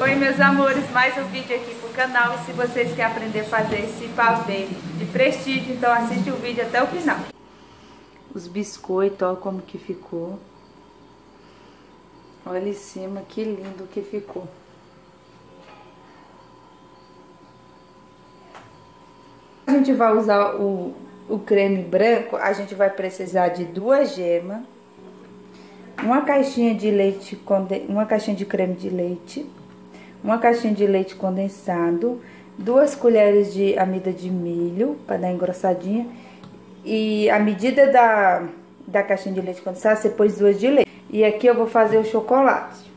Oi meus amores, mais um vídeo aqui pro canal. Se vocês querem aprender a fazer esse pavê de prestígio, então assiste o vídeo até o final. Os biscoitos, olha como que ficou. Olha em cima, que lindo que ficou. A gente vai usar o, o creme branco, a gente vai precisar de duas gemas, uma caixinha de leite, uma caixinha de creme de leite, uma caixinha de leite condensado, duas colheres de amida de milho para dar engrossadinha e a medida da, da caixinha de leite condensado você pôs duas de leite. E aqui eu vou fazer o chocolate.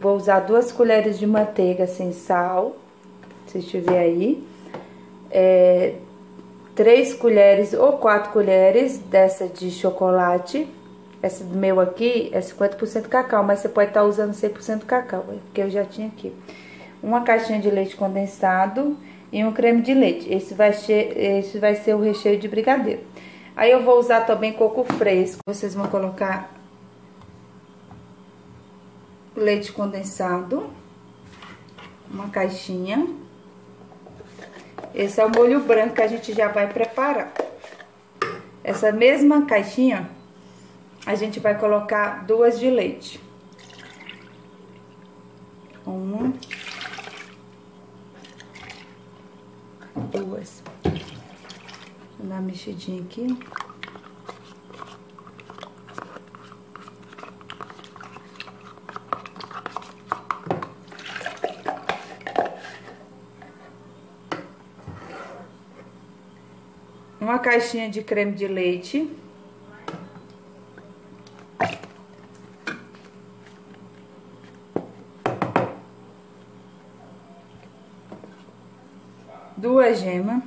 Vou usar duas colheres de manteiga sem sal, se estiver aí. É, três colheres ou quatro colheres dessa de chocolate esse meu aqui é 50% cacau, mas você pode estar tá usando 100% cacau, porque eu já tinha aqui. Uma caixinha de leite condensado e um creme de leite. Esse vai, ser, esse vai ser o recheio de brigadeiro. Aí eu vou usar também coco fresco. Vocês vão colocar leite condensado, uma caixinha. Esse é o molho branco que a gente já vai preparar. Essa mesma caixinha a gente vai colocar duas de leite. Uma. Duas. Vou dar uma mexidinha aqui. Uma caixinha de creme de leite. Duas gemas.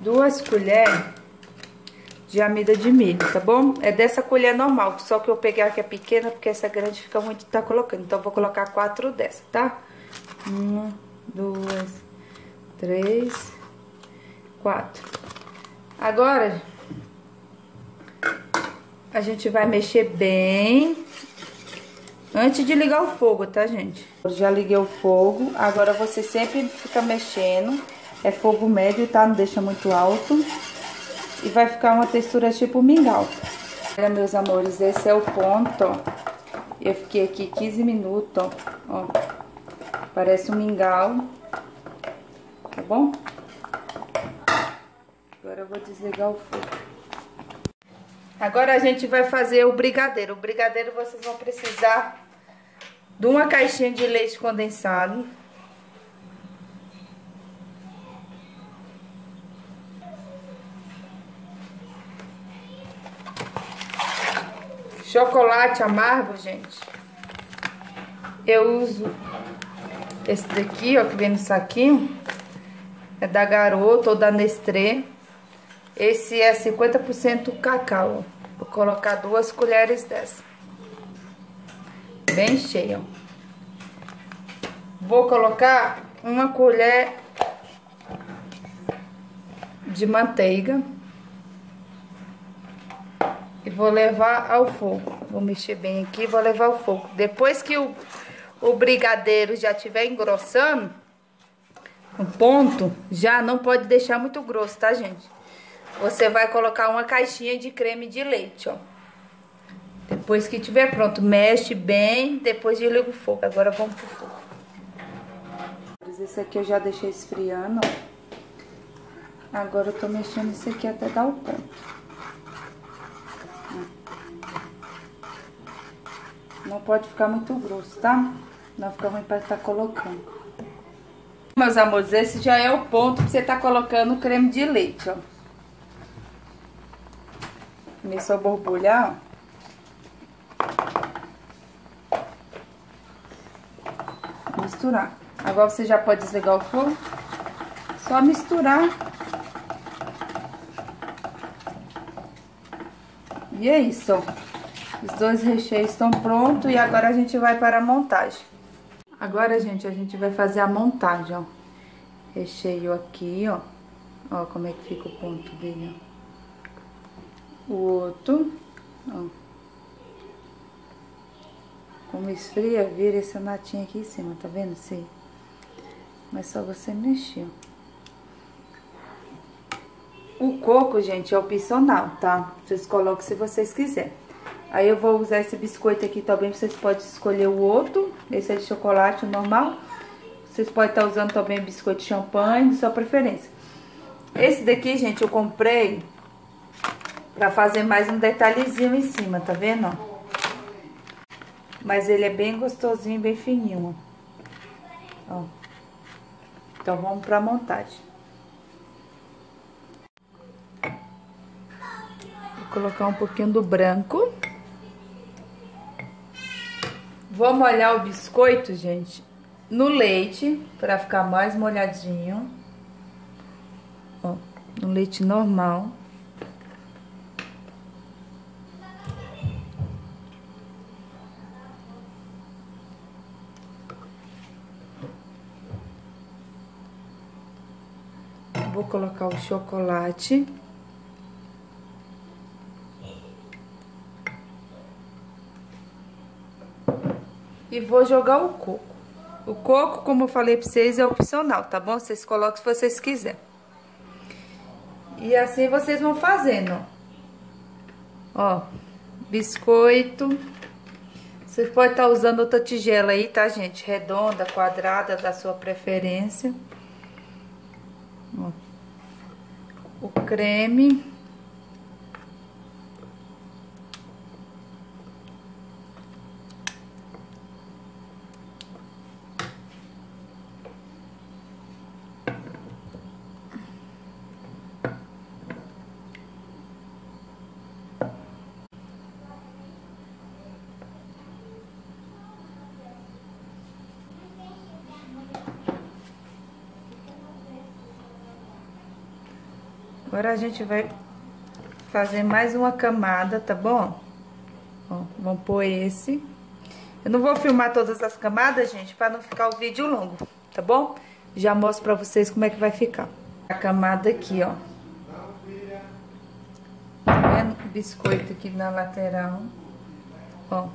Duas colheres de amida de milho, tá bom? É dessa colher normal, só que eu peguei aqui a pequena, porque essa grande fica muito tá colocando. Então, vou colocar quatro dessa, tá? Uma, duas, três, quatro. Agora, a gente vai mexer bem antes de ligar o fogo, tá, gente? Já liguei o fogo, agora você sempre fica mexendo. É fogo médio, tá? Não deixa muito alto. E vai ficar uma textura tipo mingau. Olha, meus amores, esse é o ponto, ó. Eu fiquei aqui 15 minutos, ó. ó. Parece um mingau. Tá bom? Agora eu vou desligar o fogo. Agora a gente vai fazer o brigadeiro. O brigadeiro vocês vão precisar de uma caixinha de leite condensado. Chocolate amargo, gente. Eu uso esse daqui, ó, que vem no saquinho. É da Garoto ou da Nestlé. Esse é 50% cacau. Vou colocar duas colheres dessa. Bem cheia. Vou colocar uma colher de manteiga. E vou levar ao fogo. Vou mexer bem aqui vou levar ao fogo. Depois que o, o brigadeiro já estiver engrossando, um ponto, já não pode deixar muito grosso, tá, gente? Você vai colocar uma caixinha de creme de leite, ó. Depois que tiver pronto, mexe bem, depois liga o fogo. Agora vamos pro fogo. Esse aqui eu já deixei esfriando, ó. Agora eu tô mexendo esse aqui até dar o ponto. Não pode ficar muito grosso, tá? Não fica ruim pra estar tá colocando. Meus amores, esse já é o ponto pra você tá colocando o creme de leite, ó. Começou a borbulhar, ó. Misturar. Agora você já pode desligar o fogo. Só misturar. E é isso. Os dois recheios estão prontos e agora a gente vai para a montagem. Agora, gente, a gente vai fazer a montagem, ó. Recheio aqui, ó. Ó como é que fica o ponto dele, ó. o outro, ó. Como esfria, vira essa natinha aqui em cima, tá vendo? Sim. Mas só você mexer, O coco, gente, é opcional, tá? Vocês colocam se vocês quiserem. Aí eu vou usar esse biscoito aqui também, vocês podem escolher o outro. Esse é de chocolate, o normal. Vocês podem estar usando também biscoito de champanhe, de sua preferência. Esse daqui, gente, eu comprei pra fazer mais um detalhezinho em cima, tá vendo? Mas ele é bem gostosinho, bem fininho, ó. Então, vamos pra montagem. Vou colocar um pouquinho do branco. Vou molhar o biscoito, gente, no leite, pra ficar mais molhadinho. Ó, no leite normal. Vou colocar o chocolate. E vou jogar o coco. O coco, como eu falei pra vocês, é opcional, tá bom? Vocês colocam se vocês quiserem. E assim vocês vão fazendo, ó. biscoito. Você pode estar tá usando outra tigela aí, tá, gente? Redonda, quadrada, da sua preferência. Ó. O creme. Agora a gente vai fazer mais uma camada, tá bom? Ó, vamos pôr esse. Eu não vou filmar todas as camadas, gente, pra não ficar o vídeo longo, tá bom? Já mostro pra vocês como é que vai ficar. A camada aqui, ó. Tá vendo? Biscoito aqui na lateral. Ó.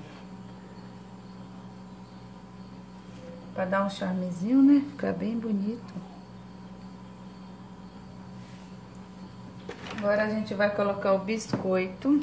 Pra dar um charmezinho, né? Ficar bem bonito. Agora a gente vai colocar o biscoito.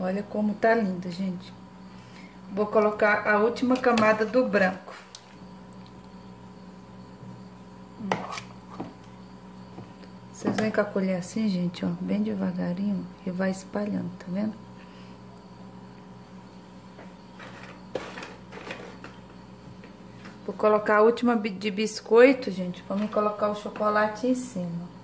Olha como tá linda, gente. Vou colocar a última camada do branco. Vocês vêm com a colher assim, gente, ó, bem devagarinho e vai espalhando, tá vendo? Vou colocar a última de biscoito, gente, me colocar o chocolate em cima.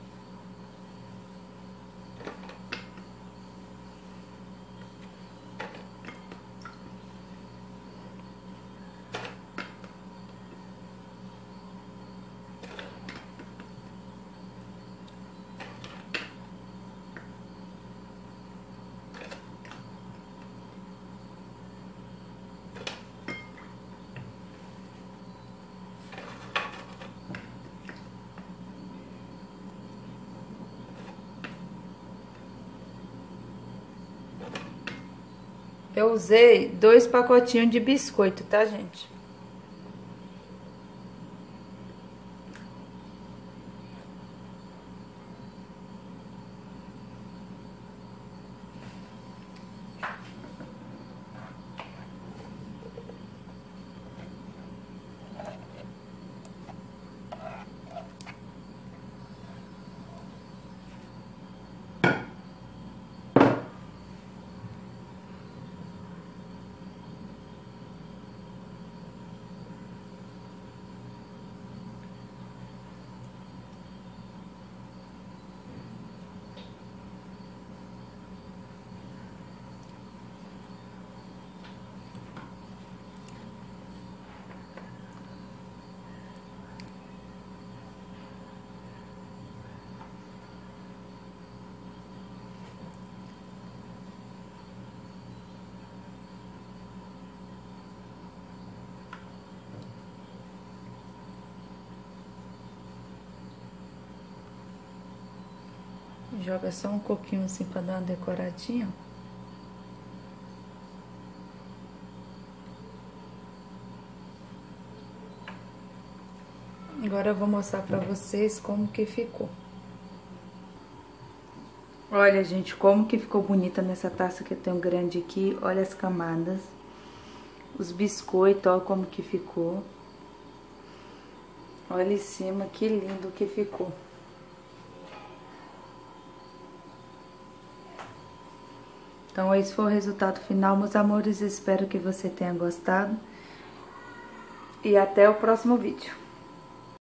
Eu usei dois pacotinhos de biscoito, tá, gente? Joga só um pouquinho assim pra dar uma decoradinha. Agora eu vou mostrar pra vocês como que ficou. Olha, gente, como que ficou bonita nessa taça que eu tenho grande aqui. Olha as camadas. Os biscoitos, ó como que ficou. Olha em cima, que lindo que ficou. Então, esse foi o resultado final, meus amores. Espero que você tenha gostado. E até o próximo vídeo.